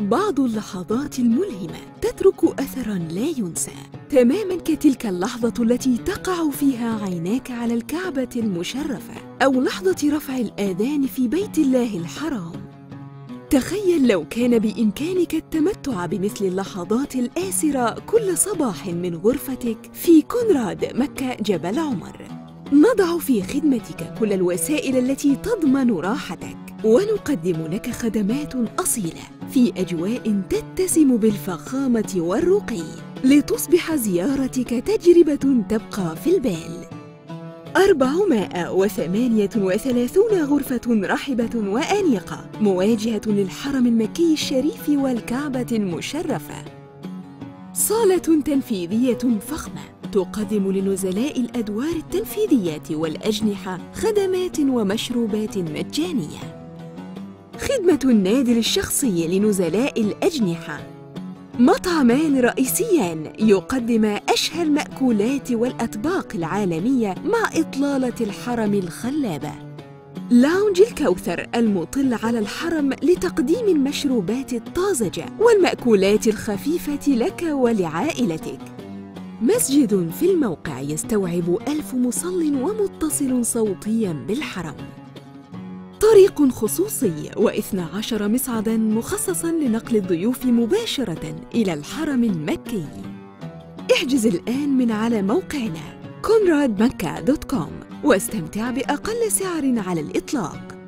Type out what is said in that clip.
بعض اللحظات الملهمة تترك أثراً لا ينسى. تماماً كتلك اللحظة التي تقع فيها عيناك على الكعبة المشرفة أو لحظة رفع الآذان في بيت الله الحرام. تخيل لو كان بإمكانك التمتع بمثل اللحظات الآسرة كل صباح من غرفتك في كونراد مكة جبل عمر. نضع في خدمتك كل الوسائل التي تضمن راحتك. ونقدم لك خدمات أصيلة في أجواء تتسم بالفخامة والرقي لتصبح زيارتك تجربة تبقى في البال. أربعمائة وثمانية وثلاثون غرفة رحبة وأنيقة مواجهة للحرم المكي الشريف والكعبة المشرفة. صالة تنفيذية فخمة تقدم لنزلاء الأدوار التنفيذية والأجنحة خدمات ومشروبات مجانية. خدمة النادل الشخصي لنزلاء الأجنحة. مطعمان رئيسيان يقدم أشهى المأكولات والأطباق العالمية مع إطلالة الحرم الخلابة. لاونج الكوثر المطل على الحرم لتقديم المشروبات الطازجة والمأكولات الخفيفة لك ولعائلتك. مسجد في الموقع يستوعب ألف مصل ومتصل صوتياً بالحرم. طريق خصوصي واثنى عشر مصعداً مخصصاً لنقل الضيوف مباشرة إلى الحرم المكي. احجز الآن من على موقعنا conradmecca.com واستمتع بأقل سعر على الإطلاق.